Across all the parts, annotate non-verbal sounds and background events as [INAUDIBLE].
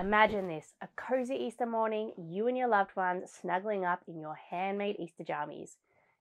Imagine this a cozy Easter morning, you and your loved ones snuggling up in your handmade Easter jammies.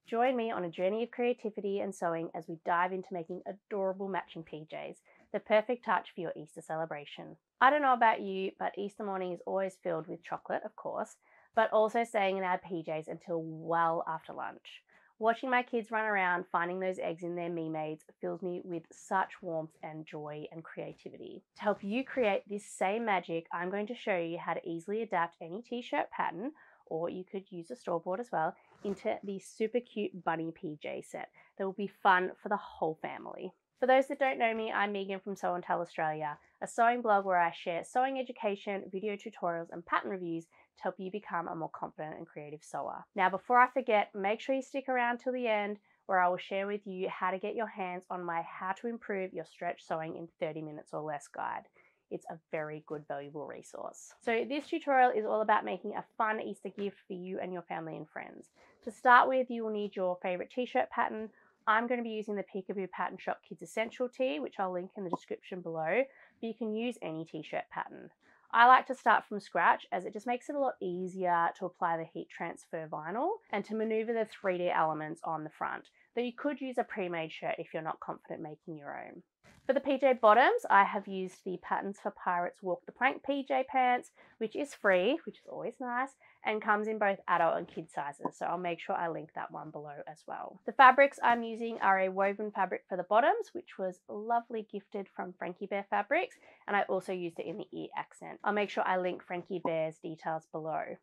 Join me on a journey of creativity and sewing as we dive into making adorable matching PJs, the perfect touch for your Easter celebration. I don't know about you, but Easter morning is always filled with chocolate, of course, but also staying in our PJs until well after lunch. Watching my kids run around finding those eggs in their me-mades fills me with such warmth and joy and creativity. To help you create this same magic, I'm going to show you how to easily adapt any t-shirt pattern, or you could use a store-bought as well, into the super cute bunny PJ set that will be fun for the whole family. For those that don't know me, I'm Megan from Sew and Tell Australia, a sewing blog where I share sewing education, video tutorials, and pattern reviews to help you become a more confident and creative sewer. Now, before I forget, make sure you stick around till the end where I will share with you how to get your hands on my How to Improve Your Stretch Sewing in 30 Minutes or Less guide. It's a very good, valuable resource. So this tutorial is all about making a fun Easter gift for you and your family and friends. To start with, you will need your favorite t-shirt pattern. I'm going to be using the Peekaboo Pattern Shop Kids Essential Tee, which I'll link in the description below, but you can use any t-shirt pattern. I like to start from scratch as it just makes it a lot easier to apply the heat transfer vinyl and to maneuver the 3D elements on the front, though you could use a pre-made shirt if you're not confident making your own. For the PJ bottoms, I have used the Patterns for Pirates Walk the Plank PJ pants, which is free, which is always nice, and comes in both adult and kid sizes. So I'll make sure I link that one below as well. The fabrics I'm using are a woven fabric for the bottoms, which was lovely gifted from Frankie Bear Fabrics, and I also used it in the ear accent. I'll make sure I link Frankie Bear's details below.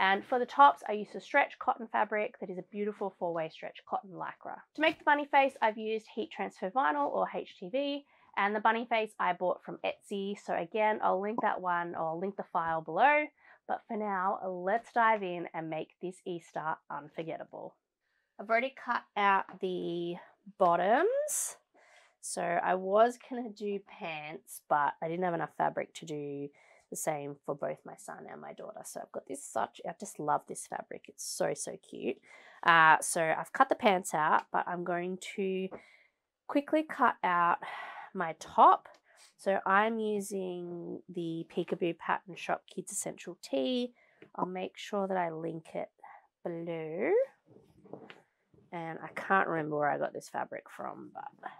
And for the tops, I used a stretch cotton fabric that is a beautiful four-way stretch cotton lycra. To make the bunny face, I've used heat transfer vinyl or HTV, and the bunny face I bought from Etsy. So again, I'll link that one or I'll link the file below. But for now, let's dive in and make this Easter unforgettable. I've already cut out the bottoms. So I was gonna do pants, but I didn't have enough fabric to do the same for both my son and my daughter. So I've got this such, I just love this fabric. It's so, so cute. Uh, so I've cut the pants out, but I'm going to quickly cut out my top. So I'm using the Peekaboo Pattern Shop Kids Essential Tee. I'll make sure that I link it below. And I can't remember where I got this fabric from, but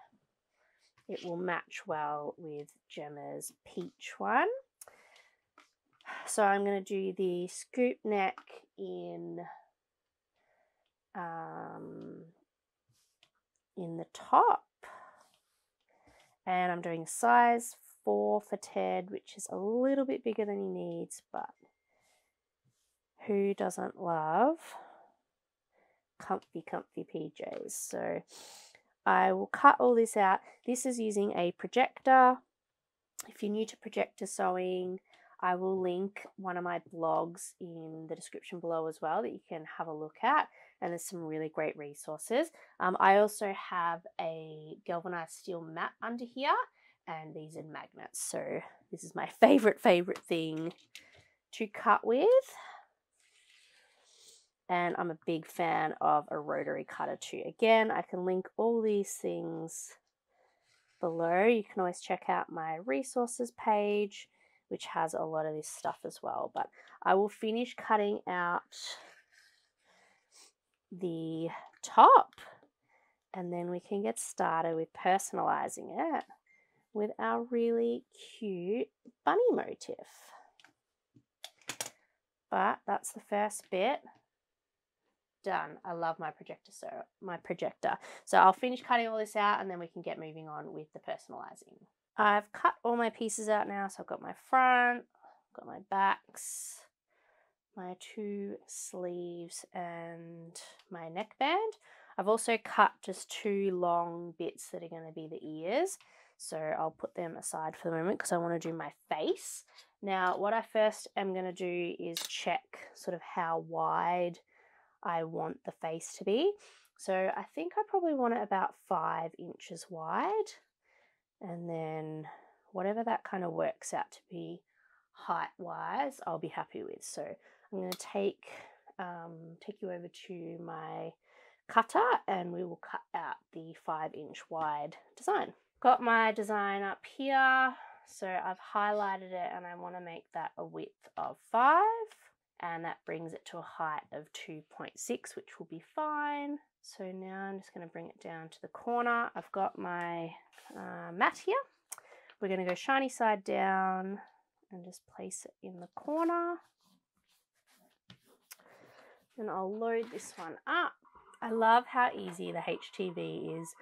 it will match well with Gemma's peach one. So I'm going to do the scoop neck in um, in the top. And I'm doing size 4 for Ted, which is a little bit bigger than he needs, but who doesn't love comfy, comfy PJs? So I will cut all this out. This is using a projector. If you're new to projector sewing, I will link one of my blogs in the description below as well that you can have a look at. And there's some really great resources. Um, I also have a galvanized steel mat under here, and these are magnets. So this is my [LAUGHS] favorite, favorite thing to cut with. And I'm a big fan of a rotary cutter too. Again, I can link all these things below. You can always check out my resources page which has a lot of this stuff as well. But I will finish cutting out the top and then we can get started with personalizing it with our really cute bunny motif. But that's the first bit done. I love my projector, so my projector. So I'll finish cutting all this out and then we can get moving on with the personalizing. I've cut all my pieces out now. So I've got my front, got my backs, my two sleeves and my neckband. I've also cut just two long bits that are going to be the ears. So I'll put them aside for the moment because I want to do my face. Now, what I first am going to do is check sort of how wide I want the face to be. So I think I probably want it about five inches wide and then whatever that kind of works out to be height wise I'll be happy with. So I'm going to take um, take you over to my cutter and we will cut out the five inch wide design. Got my design up here. So I've highlighted it and I want to make that a width of 5 and that brings it to a height of 2.6 which will be fine. So now I'm just going to bring it down to the corner. I've got my uh, mat here. We're going to go shiny side down and just place it in the corner. And I'll load this one up. I love how easy the HTV is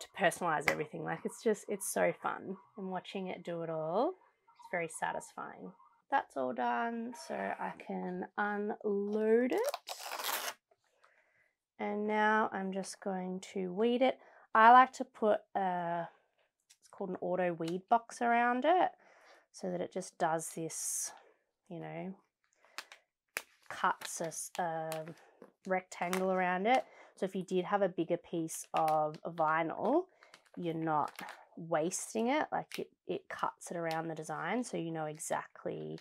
to personalize everything. Like it's just, it's so fun. And watching it do it all, it's very satisfying. That's all done, so I can unload it. And now I'm just going to weed it. I like to put a, it's called an auto weed box around it so that it just does this, you know, cuts a, a rectangle around it. So if you did have a bigger piece of vinyl, you're not wasting it. Like it, it cuts it around the design so you know exactly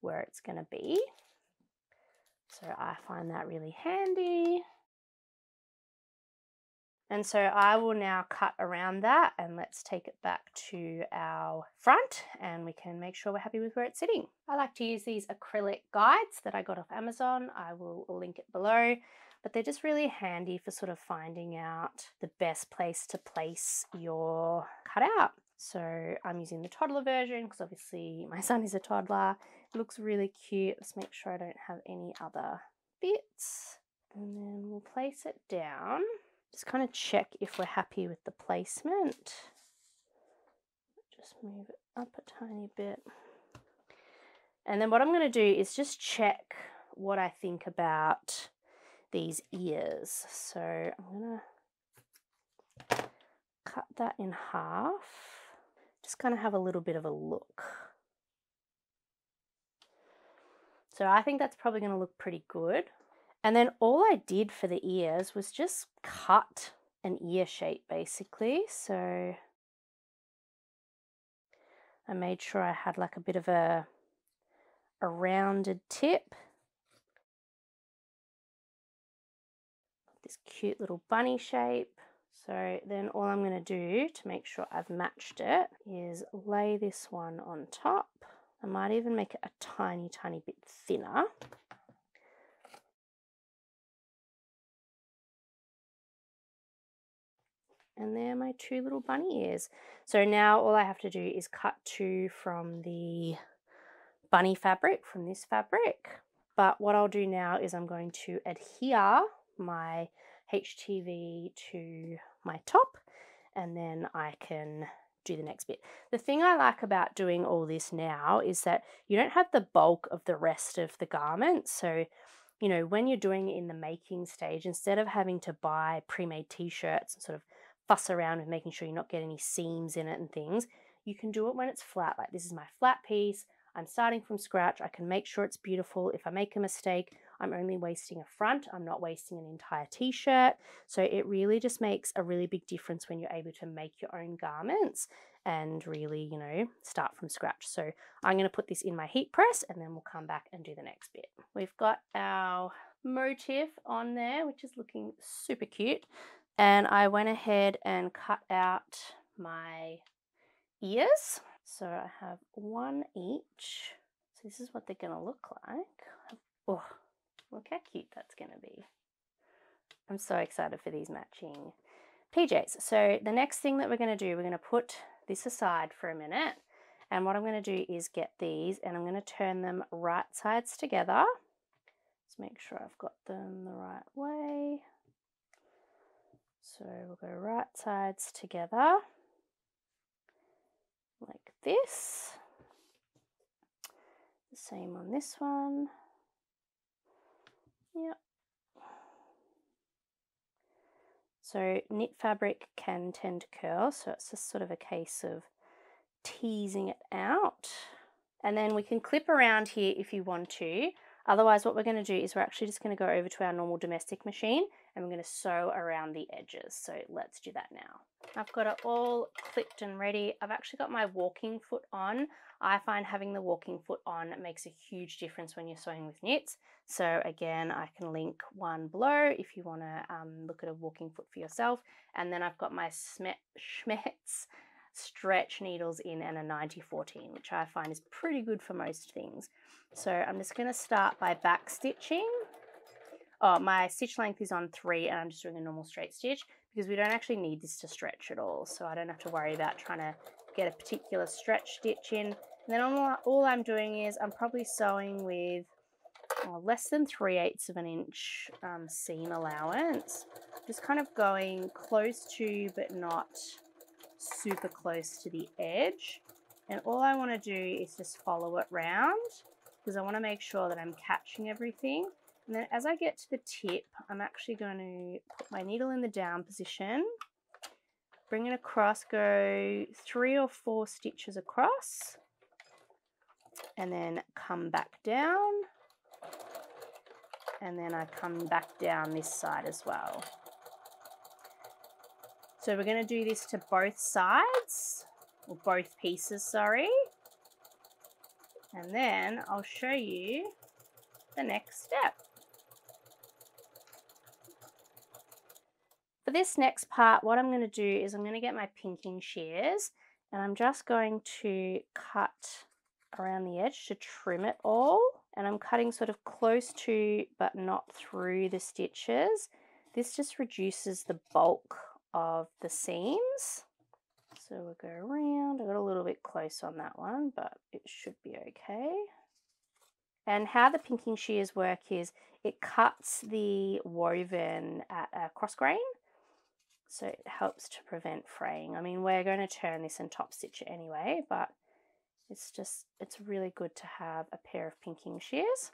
where it's going to be. So I find that really handy. And so I will now cut around that and let's take it back to our front and we can make sure we're happy with where it's sitting. I like to use these acrylic guides that I got off Amazon. I will link it below, but they're just really handy for sort of finding out the best place to place your cutout. So I'm using the toddler version because obviously my [LAUGHS] son is a toddler. It looks really cute. Let's make sure I don't have any other bits. And then we'll place it down. Just kind of check if we're happy with the placement. Just move it up a tiny bit. And then what I'm going to do is just check what I think about these ears. So I'm going to cut that in half. Just kind of have a little bit of a look. So I think that's probably going to look pretty good. And then all I did for the ears was just cut an ear shape basically. So I made sure I had like a bit of a, a rounded tip. Cute little bunny shape. So then all I'm going to do to make sure I've matched it is lay this one on top. I might even make it a tiny, tiny bit thinner. and there are my two little bunny ears. So now all I have to do is cut two from the bunny fabric, from this fabric. But what I'll do now is I'm going to adhere my HTV to my top and then I can do the next bit. The thing I like about doing all this now is that you don't have the bulk of the rest of the garment. So, you know, when you're doing it in the making stage, instead of having to buy pre-made t-shirts and sort of fuss around with making sure you're not getting any seams in it and things. You can do it when it's flat, like this is my flat piece. I'm starting from scratch. I can make sure it's beautiful. If I make a mistake, I'm only wasting a front. I'm not wasting an entire t-shirt. So it really just makes a really big difference when you're able to make your own garments and really, you know, start from scratch. So I'm going to put this in my heat press and then we'll come back and do the next bit. We've got our motif on there, which is looking super cute and I went ahead and cut out my ears. So I have one each. So this is what they're going to look like. Oh, look how cute that's going to be. I'm so excited for these matching PJs. So the next thing that we're going to do, we're going to put this aside for a minute. And what I'm going to do is get these and I'm going to turn them right sides together. Let's make sure I've got them the right way. So we'll go right sides together like this. The same on this one. Yep. So knit fabric can tend to curl, so it's just sort of a case of teasing it out. And then we can clip around here if you want to. Otherwise, what we're going to do is we're actually just going to go over to our normal domestic machine and we're going to sew around the edges. So let's do that now. I've got it all clipped and ready. I've actually got my walking foot on. I find having the walking foot on makes a huge difference when you're sewing with knits. So again, I can link one below if you want to um, look at a walking foot for yourself. And then I've got my Schmetz stretch needles in and a 90-14, which I find is pretty good for most things. So I'm just going to start by back stitching. Oh, my stitch length is on three and I'm just doing a normal straight stitch because we don't actually need this to stretch at all. So I don't have to worry about trying to get a particular stretch stitch in. And then all, all I'm doing is I'm probably sewing with oh, less than 3 eighths of an inch um, seam allowance. Just kind of going close to but not super close to the edge. And all I want to do is just follow it round because I want to make sure that I'm catching everything. And then as I get to the tip, I'm actually going to put my needle in the down position, bring it across, go three or four stitches across, and then come back down. And then I come back down this side as well. So we're going to do this to both sides, or both pieces, sorry. And then I'll show you the next step. For this next part, what I'm going to do is I'm going to get my pinking shears and I'm just going to cut around the edge to trim it all. And I'm cutting sort of close to but not through the stitches. This just reduces the bulk of the seams. So we'll go around. I got a little bit close on that one, but it should be okay. And how the pinking shears work is it cuts the woven at a cross grain. So it helps to prevent fraying. I mean, we're going to turn this and top stitch it anyway, but it's just, it's really good to have a pair of pinking shears.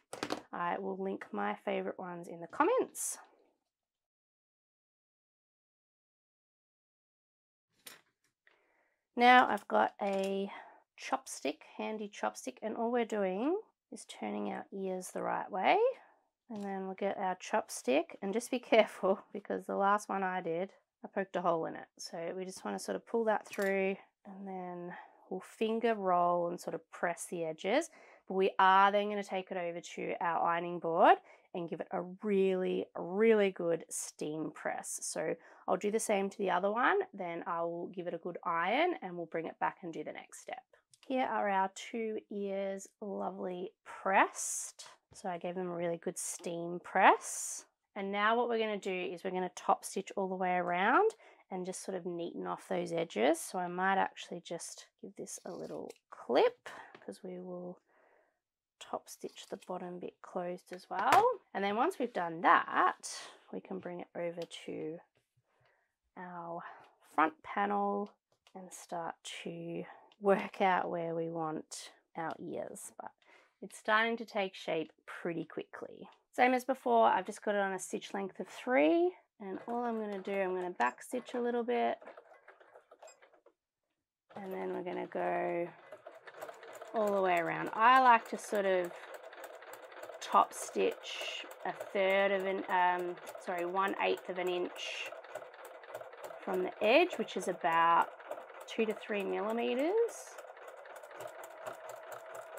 I will link my favorite ones in the comments. Now I've got a chopstick, handy chopstick, and all we're doing is turning our ears the right way. And then we'll get our chopstick, and just be [LAUGHS] careful because the last one I did, I poked a hole in it. So we just want to sort of pull that through and then we'll finger roll and sort of press the edges. But we are then going to take it over to our ironing board and give it a really, really good steam press. So I'll do the same to the other one, then I'll give it a good iron and we'll bring it back and do the next step. Here are our two ears lovely pressed. So I gave them a really good steam press. And now what we're going to do is we're going to top stitch all the way around and just sort of neaten off those edges. So I might actually just give this a little clip because we will top stitch the bottom bit closed as well. And then once we've done that, we can bring it over to our front panel and start to work out where we want our ears. But it's starting to take shape pretty quickly. Same as before, I've just got it on a stitch length of three. And all I'm going to do, I'm going to back stitch a little bit. And then we're going to go all the way around. I like to sort of top stitch a third of an, um, sorry, one eighth of an inch from the edge, which is about two to three millimeters.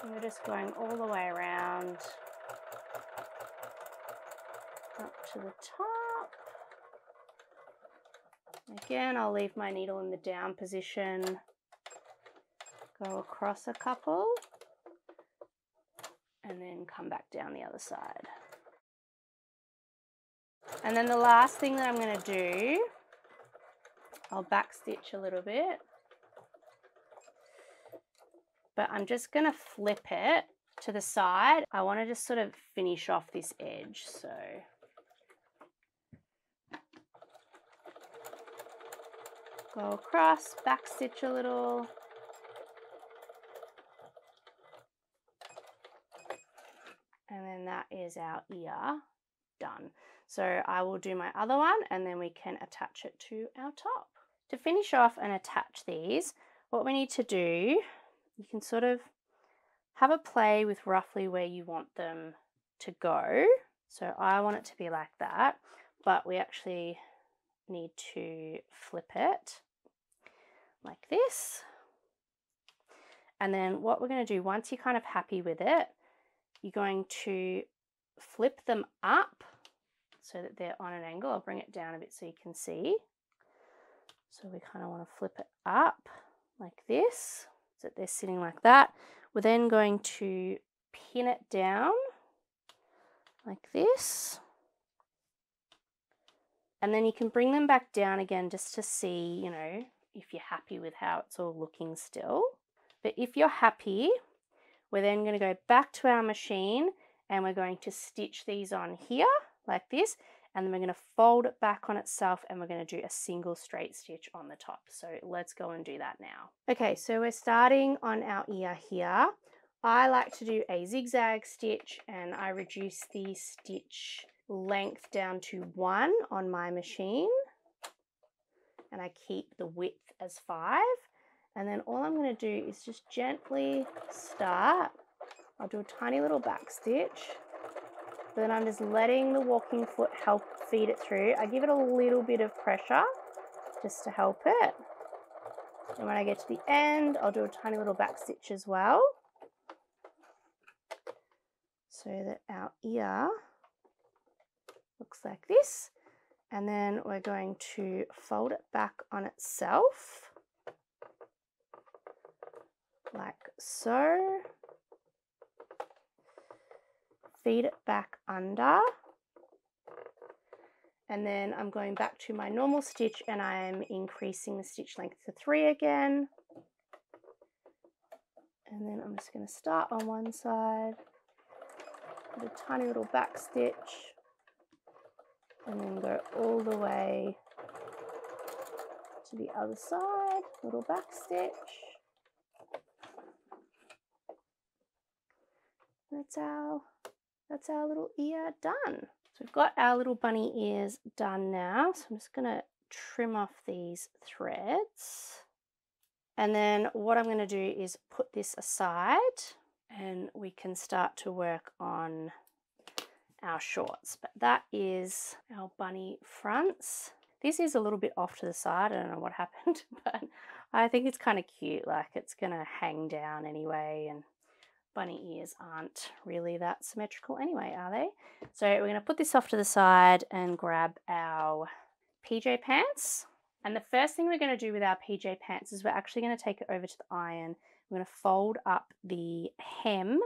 And we're just going all the way around up to the top. Again, I'll leave my needle in the down position go across a couple and then come back down the other side. And then the last thing that I'm going to do, I'll back stitch a little bit, but I'm just going to flip it to the side. I want to just sort of finish off this edge. So go across, back stitch a little, and then that is our ear done. So I will do my other one and then we can attach it to our top. To finish off and attach these, what we need to do, you can sort of have a play with roughly where you want them to go. So I want it to be like that, but we actually need to flip it like this. And then what we're going to do, once you're kind of happy with it, you're going to flip them up so that they're on an angle. I'll bring it down a bit so you can see. So we kind of want to flip it up like this, so they're sitting like that. We're then going to pin it down like this. And then you can bring them back down again just to see, you know, if you're happy with how it's all looking still. But if you're happy, we're then going to go back to our machine and we're going to stitch these on here like this and then we're going to fold it back on itself and we're going to do a single straight stitch on the top. So let's go and do that now. Okay, so we're starting on our ear here. I like to do a zigzag stitch and I reduce the stitch length down to one on my machine and I keep the width as five. And then all I'm going to do is just gently start. I'll do a tiny little back stitch. Then I'm just letting the walking foot help feed it through. I give it a little bit of pressure just to help it. And when I get to the end, I'll do a tiny little back stitch as well. So that our ear looks like this. And then we're going to fold it back on itself like so. Feed it back under. And then I'm going back to my normal stitch and I'm increasing the stitch length to three again. And then I'm just going to start on one side, a tiny little back stitch, and then go all the way to the other side, little back stitch. That's our, that's our little ear done. So we've got our little bunny ears done now. So I'm just gonna trim off these threads. And then what I'm gonna do is put this aside and we can start to work on our shorts. But that is our bunny fronts. This is a little bit off to the side. I don't know what [LAUGHS] happened, but I think it's kind of cute. Like it's going to hang down anyway. And bunny ears aren't really that symmetrical anyway, are they? So we're going to put this off to the side and grab our PJ pants. And the first thing we're going to do with our PJ pants is we're actually going to take it over to the iron. We're going to fold up the hem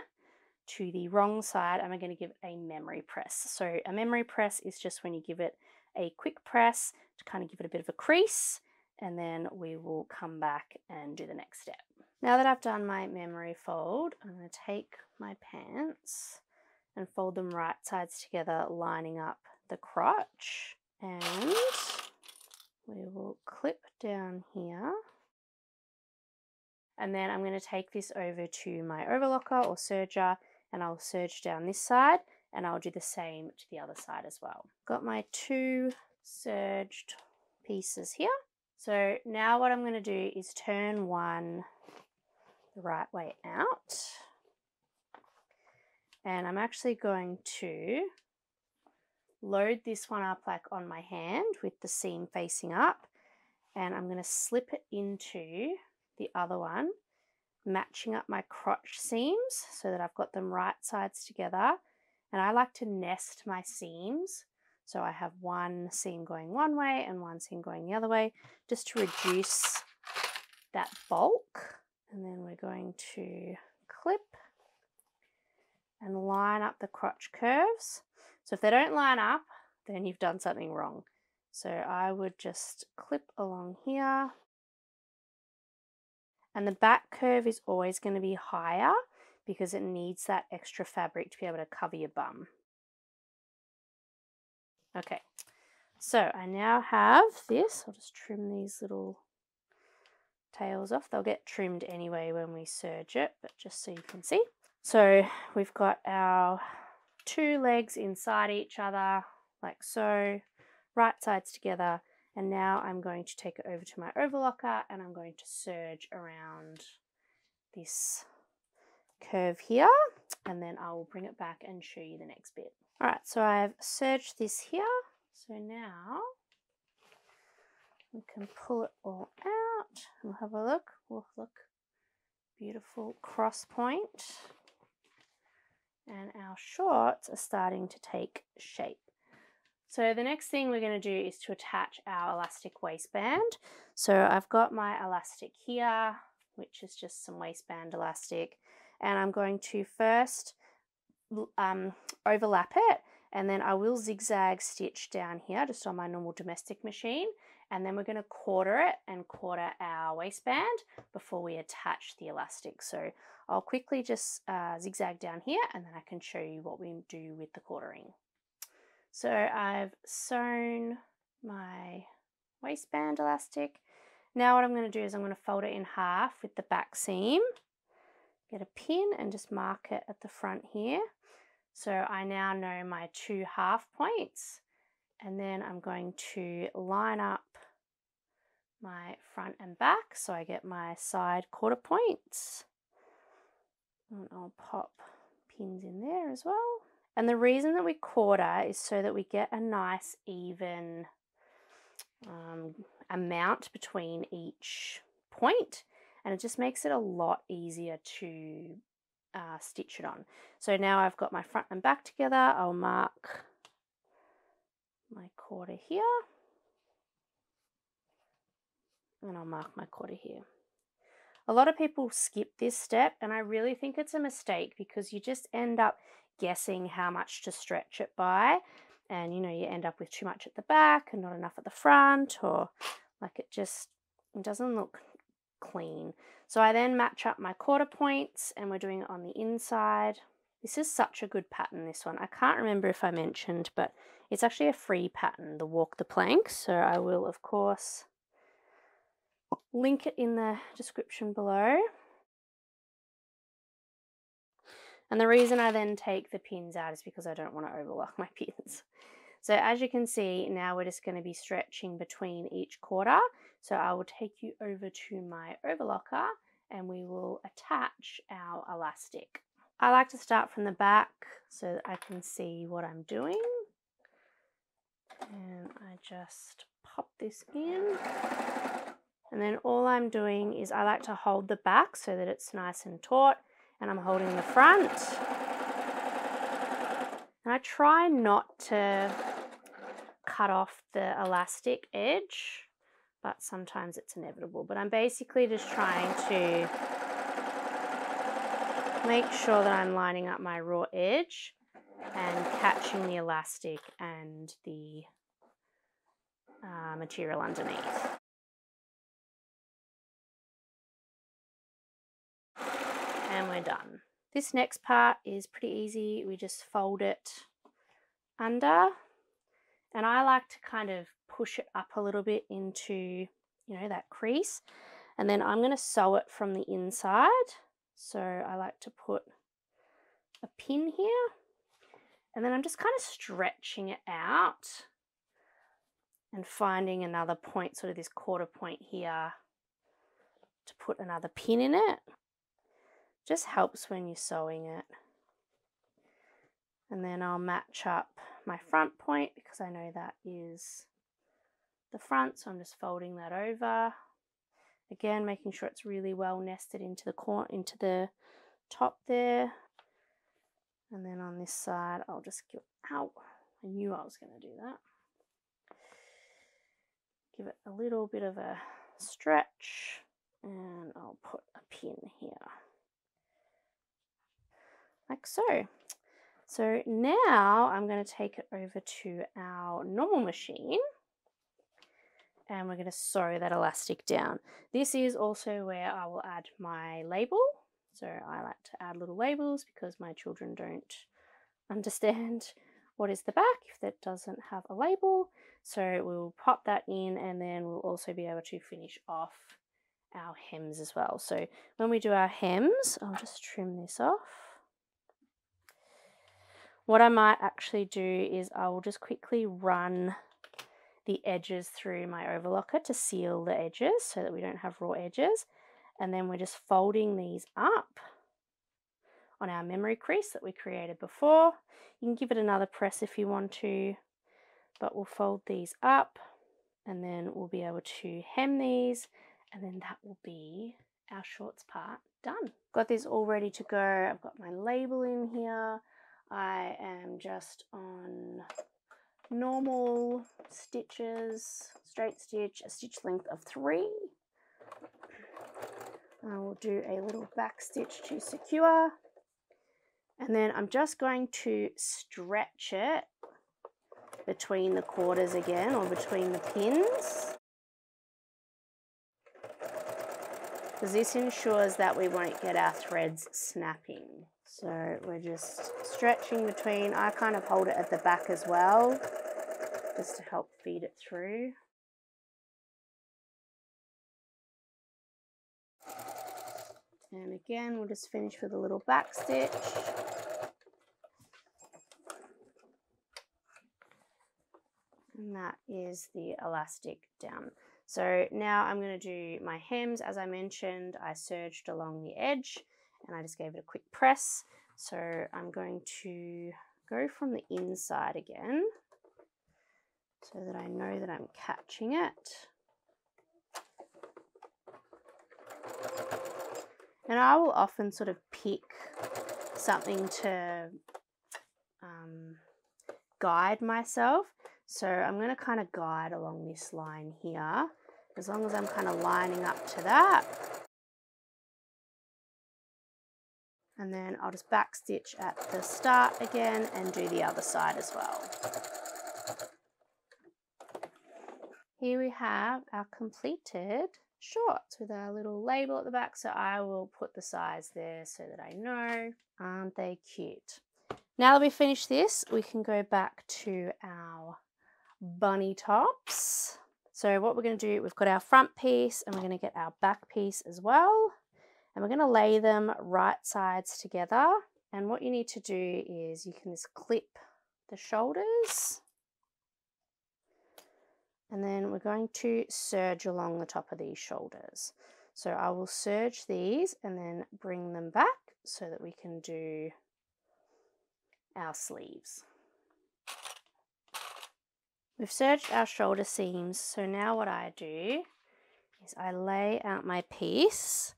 to the wrong side and we're going to give it a memory press. So a memory press is just when you give it a quick press to kind of give it a bit of a crease and then we will come back and do the next step. Now that I've done my memory fold, I'm going to take my pants and fold them right sides together, lining up the crotch. And we will clip down here. And then I'm going to take this over to my overlocker or serger and I'll serge down this side and I'll do the same to the other side as well. Got my two serged pieces here. So now what I'm going to do is turn one the right way out. And I'm actually going to load this one up like on my hand with the seam facing up. And I'm going to slip it into the other one, matching up my crotch seams so that I've got them right sides together. And I like to nest my seams. So I have one seam going one way and one seam going the other way, just to reduce that bulk. And then we're going to clip and line up the crotch curves. So if they don't line up, then you've done something wrong. So I would just clip along here. And the back curve is always going to be higher because it needs that extra fabric to be able to cover your bum. Okay, so I now have this. I'll just trim these little tails off. They'll get trimmed anyway when we serge it, but just so you can see. So we've got our two legs inside each other, like so, right sides together. And now I'm going to take it over to my overlocker and I'm going to serge around this curve here and then I will bring it back and show you the next bit. All right, so I've serged this here. So now we can pull it all out. We'll have a look. We'll look. Beautiful cross point. And our shorts are starting to take shape. So the next thing we're going to do is to attach our elastic waistband. So I've got my elastic here, which is just some waistband elastic, and I'm going to first um, overlap it and then I will zigzag stitch down here just on my normal domestic machine and then we're going to quarter it and quarter our waistband before we attach the elastic. So I'll quickly just uh, zigzag down here and then I can show you what we do with the quartering. So I've sewn my waistband elastic. Now what I'm going to do is I'm going to fold it in half with the back seam, get a pin and just mark it at the front here. So I now know my two half points and then I'm going to line up my front and back so I get my side quarter points and I'll pop pins in there as well and the reason that we quarter is so that we get a nice even um, amount between each point and it just makes it a lot easier to uh, stitch it on. So now I've got my front and back together, I'll mark my quarter here and I'll mark my quarter here. A lot of people skip this step and I really think it's a mistake because you just end up guessing how much to stretch it by and you know you end up with too much at the back and not enough at the front or like it just doesn't look clean. So I then match up my quarter points and we're doing it on the inside. This is such a good pattern, this one. I can't remember if I mentioned, but it's actually a free pattern, the Walk the Plank. So I will, of course, link it in the description below. And the reason I then take the pins out is because I don't want to overlock my [LAUGHS] pins. So as you can see, now we're just going to be stretching between each quarter. So I will take you over to my overlocker and we will attach our elastic. I like to start from the back so that I can see what I'm doing. And I just pop this in. And then all I'm doing is I like to hold the back so that it's nice and taut and I'm holding the front. And I try not to cut off the elastic edge, but sometimes it's inevitable. But I'm basically just trying to make sure that I'm lining up my raw edge and catching the elastic and the uh, material underneath. We're done. This next part is pretty easy. We just fold it under and I like to kind of push it up a little bit into, you know, that crease. And then I'm going to sew it from the inside. So I like to put a pin here. And then I'm just kind of stretching it out and finding another point, sort of this quarter point here to put another pin in it. Just helps when you're sewing it. And then I'll match up my front point because I know that is the front. So I'm just folding that over. Again, making sure it's really well nested into the corner, into the top there. And then on this side, I'll just give, out. I knew I was going to do that. Give it a little bit of a stretch and I'll put a pin here. Like so. So now I'm going to take it over to our normal machine and we're going to sew that elastic down. This is also where I will add my label. So I like to add little labels because my children don't [LAUGHS] understand what is the back if that doesn't have a label. So we'll pop that in and then we'll also be able to finish off our hems as well. So when we do our hems, I'll just trim this off. What I might actually do is I will just quickly run the edges through my overlocker to seal the edges so that we don't have raw edges. And then we're just folding these up on our memory crease that we created before. You can give it another press if you want to, but we'll fold these up and then we'll be able to hem these and then that will be our shorts part done. Got this all ready to go. I've got my label in here. I am just on normal stitches, straight stitch, a stitch length of three. I will do a little back stitch to secure. And then I'm just going to stretch it between the quarters again or between the pins. Because this ensures that we won't get our threads snapping. So we're just stretching between, I kind of hold it at the back as well, just to help feed it through. And again, we'll just finish with a little back stitch. And that is the elastic down. So now I'm going to do my hems. As I mentioned, I serged along the edge and I just gave it a quick press. So I'm going to go from the inside again so that I know that I'm catching it. And I will often sort of pick something to um, guide myself. So I'm going to kind of guide along this line here, as long as I'm kind of lining up to that. And then I'll just back stitch at the start again and do the other side as well. Here we have our completed shorts with our little label at the back. So I will put the size there so that I know. Aren't they cute? Now that we've finished this, we can go back to our bunny tops. So what we're going to do, we've got our front piece and we're going to get our back piece as well. And we're going to lay them right sides together. And what you need to do is you can just clip the shoulders and then we're going to serge along the top of these shoulders. So I will serge these and then bring them back so that we can do our sleeves. We've serged our shoulder seams, so now what I do is I lay out my piece,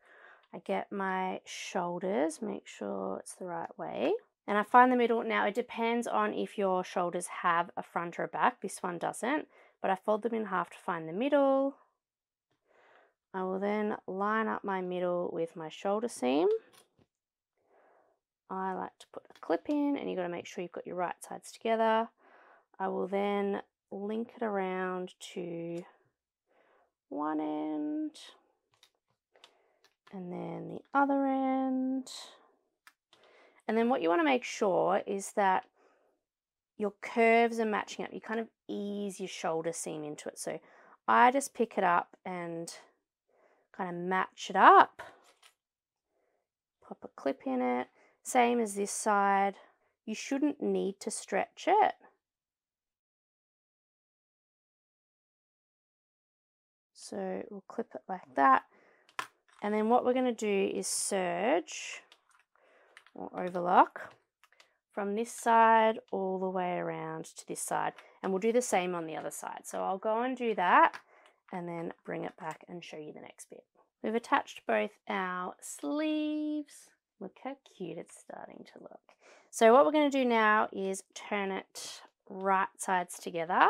I get my shoulders, make sure it's the right way, and I find the middle. Now it depends on if your shoulders have a front or a back, this one doesn't, but I fold them in half to find the middle. I will then line up my middle with my shoulder seam. I like to put a clip in and you've got to make sure you've got your right sides together. I will then link it around to one end and then the other end. And then what you want to make sure is that your curves are matching up. You kind of ease your shoulder seam into it. So I just pick it up and kind of match it up. Pop a clip in it. Same as this side. You shouldn't need to stretch it. So we'll clip it like that. And then what we're going to do is serge or overlock from this side all the way around to this side. And we'll do the same on the other side. So I'll go and do that and then bring it back and show you the next bit. We've attached both our sleeves. Look how cute it's starting to look. So what we're going to do now is turn it right sides together.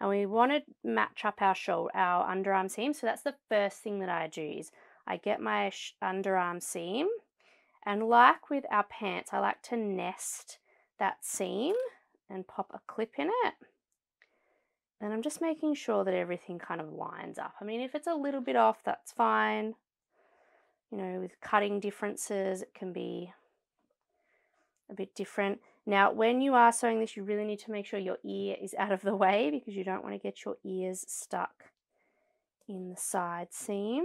And we want to match up our shoulder, our underarm seam. So that's the first thing that I do is I get my underarm seam and like with our pants, I like to nest that seam and pop a clip in it. And I'm just making sure that everything kind of lines up. I mean, if it's a little bit off, that's fine. You know, with cutting differences, it can be a bit different. Now, when you are sewing this, you really need to make sure your ear is out of the way because you don't want to get your ears stuck in the side seam.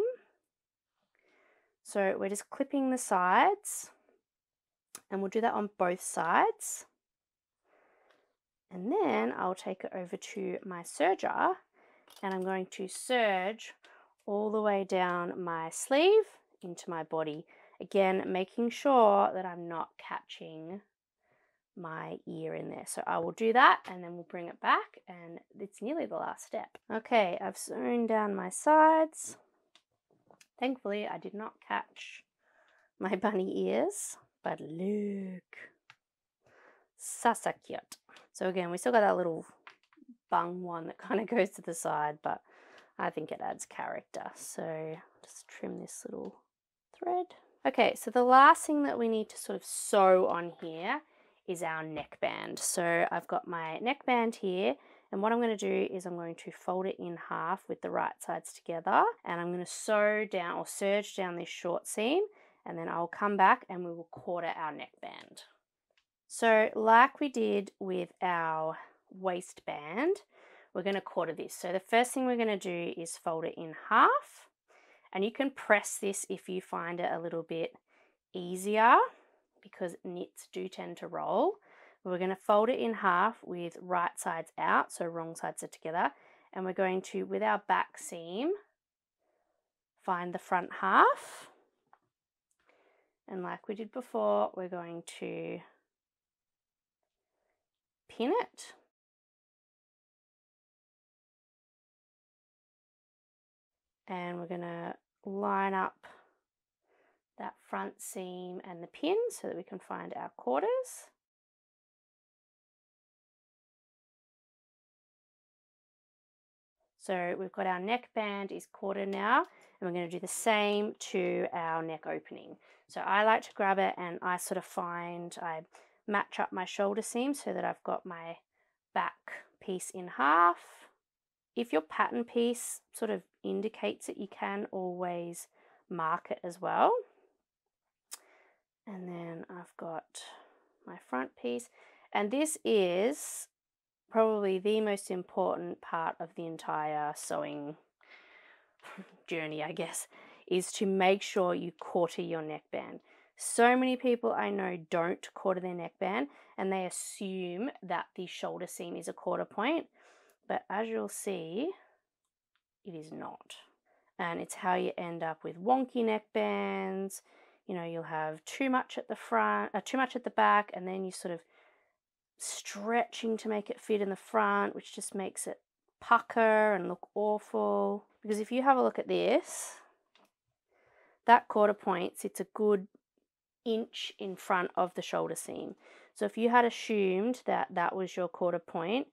So we're just clipping the sides and we'll do that on both sides. And then I'll take it over to my serger and I'm going to serge all the way down my sleeve into my body. Again, making sure that I'm not catching my ear in there. So I will do that and then we'll bring it back and it's nearly the last step. Okay, I've sewn down my sides. Thankfully, I did not catch my bunny ears, but look, sasa cute. So again, we still got that little bung one that [LAUGHS] kind of goes to the side, but I think it adds character. So just trim this little thread. Okay, so the last thing that we need to sort of sew on here is our neckband. So I've got my neckband here and what I'm going to do is I'm going to fold it in half with the right sides together and I'm going to sew down or serge down this short seam and then I'll come back and we will quarter our neckband. So like we did with our waistband, we're going to quarter this. So the first thing we're going to do is fold it in half and you can press this if you find it a little bit easier because knits do tend to roll. We're going to fold it in half with right sides out, so wrong sides are together. And we're going to, with our back seam, find the front half. And like we did before, we're going to pin it. And we're going to line up that front seam and the pin so that we can find our quarters. So we've got our neckband is quarter now and we're going to do the same to our neck opening. So I like to grab it and I sort of find, I match up my shoulder seam so that I've got my back piece in half. If your pattern piece sort of indicates it, you can always mark it as well. And then I've got my front piece. And this is probably the most important part of the entire sewing [LAUGHS] journey, I guess, is to make sure you quarter your neckband. So many people I know don't quarter their neckband and they assume that the shoulder seam is a quarter point, but as you'll see, it is not. And it's how you end up with wonky neckbands. You know, you'll have too much at the front, uh, too much at the back, and then you sort of stretching to make it fit in the front, which just makes it pucker and look awful. Because if you have a look at this, that quarter point sits a good inch in front of the shoulder seam. So if you had assumed that that was your quarter point,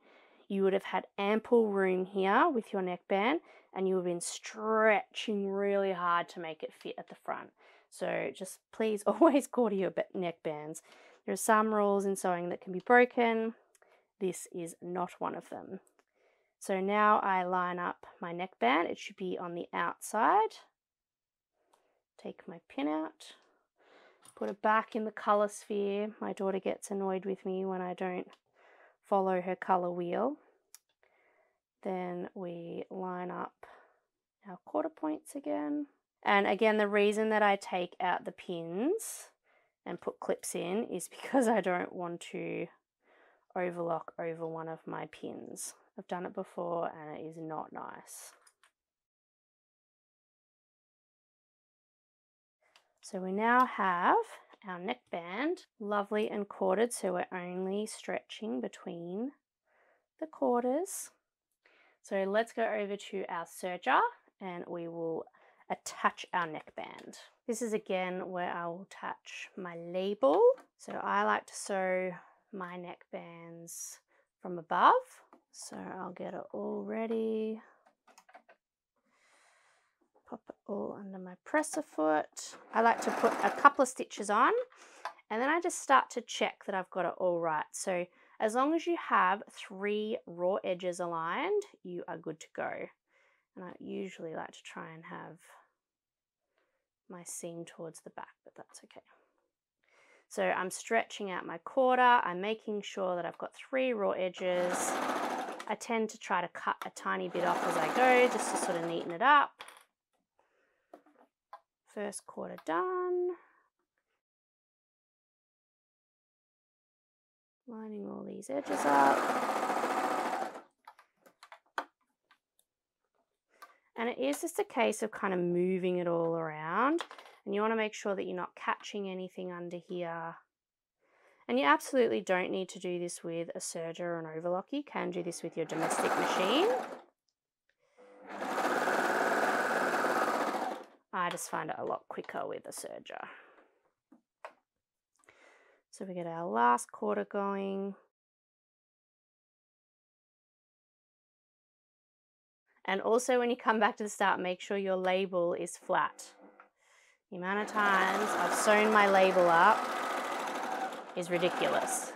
you would have had ample room here with your neckband and you would have been stretching really hard to make it fit at the front. So just please [LAUGHS] always quarter your neckbands. There are some rules in sewing that can be broken. This is not one of them. So now I line up my neckband. It should be on the outside. Take my pin out. Put it back in the colour sphere. My daughter gets annoyed with me when I don't follow her colour wheel. Then we line up our quarter points again. And again, the reason that I take out the pins and put clips in is because I don't want to overlock over one of my pins. I've done it before and it is not nice. So we now have our neckband lovely and quartered so we're only stretching between the quarters. So let's go over to our serger and we will attach our neckband. This is again where I will attach my label. So I like to sew my neckbands from above. So I'll get it all ready. Pop it all under my presser foot. I like to put a couple of stitches on and then I just start to check that I've got it all right. So as long as you have three raw edges aligned, you are good to go. And I usually like to try and have my seam towards the back, but that's okay. So I'm stretching out my quarter, I'm making sure that I've got three raw edges. I tend to try to cut a tiny bit off as I go, just to sort of neaten it up. First quarter done. Lining all these edges up. And it is just a case of kind of moving it all around. And you want to make sure that you're not catching anything under here. And you absolutely don't need to do this with a serger or an overlock. You can do this with your domestic machine. I just find it a lot quicker with a serger. So we get our last quarter going. And also when you come back to the start, make sure your label is flat. The amount of times I've sewn my label up is ridiculous.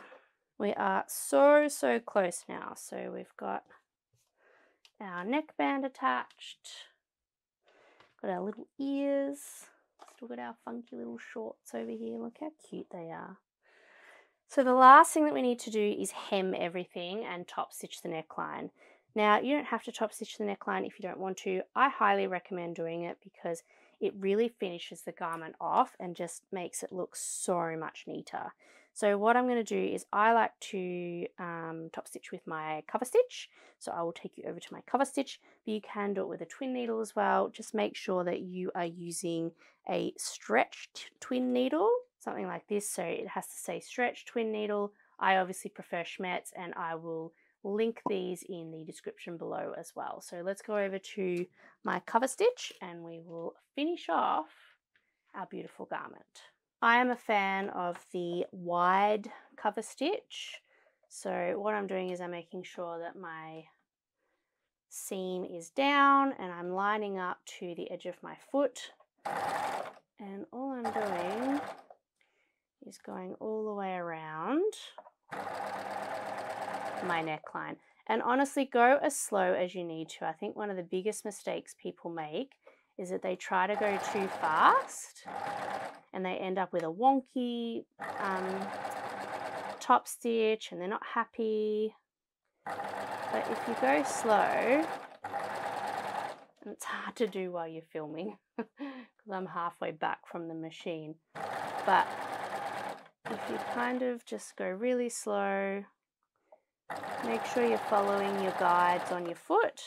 We are so, so close now. So we've got our neckband attached, got our little ears, still got our funky little shorts over here. Look how cute they are. So the last thing that we need to do is hem everything and top stitch the neckline. Now you don't have to top stitch the neckline if you don't want to. I highly recommend doing it because it really finishes the garment off and just makes it look so much neater. So what I'm going to do is I like to um, top stitch with my cover stitch. So I will take you over to my cover stitch, but you can do it with a twin needle as well. Just make sure that you are using a stretched twin needle, something like this. So it has to say stretched twin needle. I obviously prefer Schmetz and I will link these in the description below as well. So let's go over to my cover stitch and we will finish off our beautiful garment. I am a fan of the wide cover stitch. So what I'm doing is I'm making sure that my seam is down and I'm lining up to the edge of my foot. And all I'm doing is going all the way around my neckline. And honestly, go as slow as you need to. I think one of the biggest mistakes people make is that they try to go too fast and they end up with a wonky um, top stitch and they're not happy. But if you go slow, and it's hard to do while you're filming [LAUGHS] because I'm halfway back from the machine. But if you kind of just go really slow, make sure you're following your guides on your foot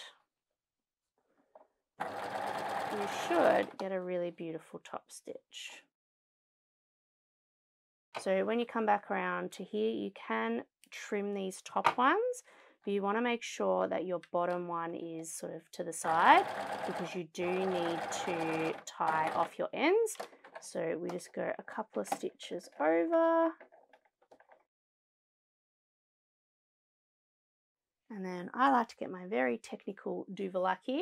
you should get a really beautiful top stitch. So when you come back around to here, you can trim these top ones, but you want to make sure that your bottom one is sort of to the side because you do need to tie off your ends. So we just go a couple of stitches over. And then I like to get my very technical Duvalaki.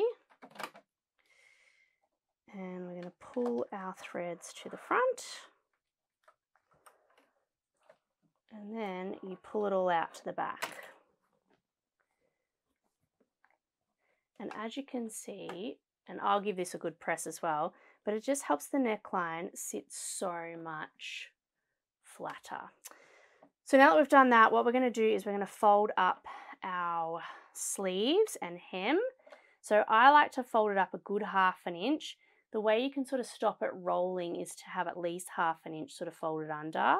And we're going to pull our threads to the front. And then you pull it all out to the back. And as you can see and I'll give this a good press as well but it just helps the neckline sit so much flatter. So now that we've done that what we're going to do is we're going to fold up our sleeves and hem so I like to fold it up a good half an inch the way you can sort of stop it rolling is to have at least half an inch sort of folded under.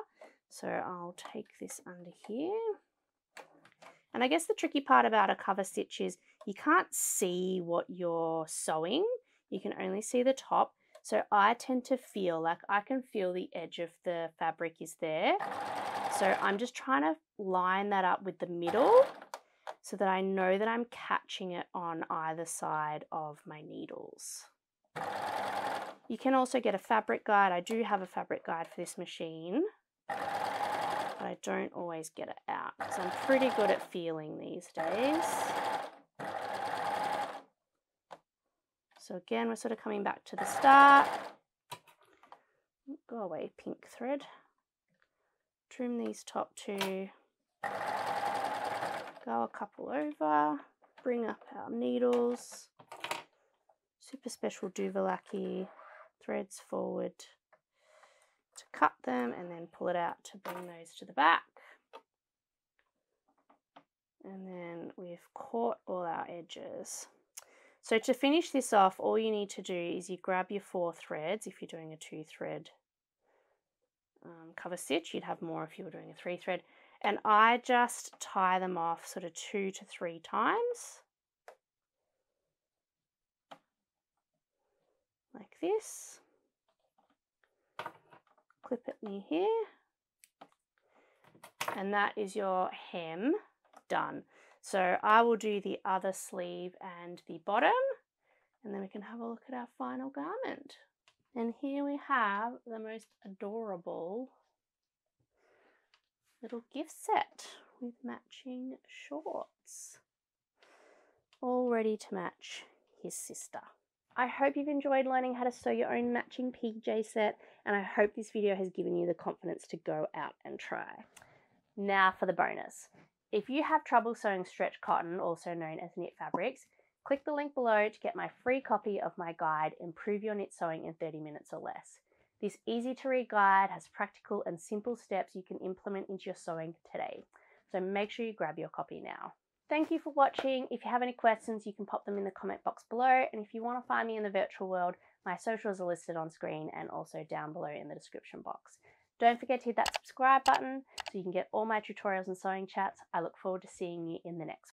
So I'll take this under here. And I guess the tricky part about a cover stitch is you can't see what you're sewing. You can only see the top. So I tend to feel like I can feel the edge of the fabric is there. So I'm just trying to line that up with the middle so that I know that I'm catching it on either side of my needles. You can also get a fabric guide. I do have a fabric guide for this machine, but I don't always get it out because I'm pretty good at feeling these days. So again, we're sort of coming back to the start. Go away, pink thread. Trim these top two. Go a couple over. Bring up our needles. Super Special Duvalaki threads forward to cut them and then pull it out to bring those to the back. And then we've caught all our edges. So to finish this off, all you need to do is you grab your four threads if you're doing a two thread um, cover stitch. You'd have more if you were doing a three thread. And I just tie them off sort of two to three times. like this. Clip it near here. And that is your hem done. So I will do the other sleeve and the bottom and then we can have a look at our final garment. And here we have the most adorable little gift set with matching shorts. All ready to match his sister. I hope you've enjoyed learning how to sew your own matching PJ set and I hope this video has given you the confidence to go out and try. Now for the bonus. If you have trouble sewing stretch cotton, also known as knit fabrics, click the link below to get my free copy of my guide, Improve Your Knit Sewing in 30 Minutes or Less. This easy to read guide has practical and simple steps you can implement into your sewing today. So make sure you grab your copy now. Thank you for watching. If you have any questions, you can pop them in the comment box below. And if you want to find me in the virtual world, my socials are listed on screen and also down below in the description box. Don't forget to hit that subscribe button so you can get all my tutorials and sewing chats. I look forward to seeing you in the next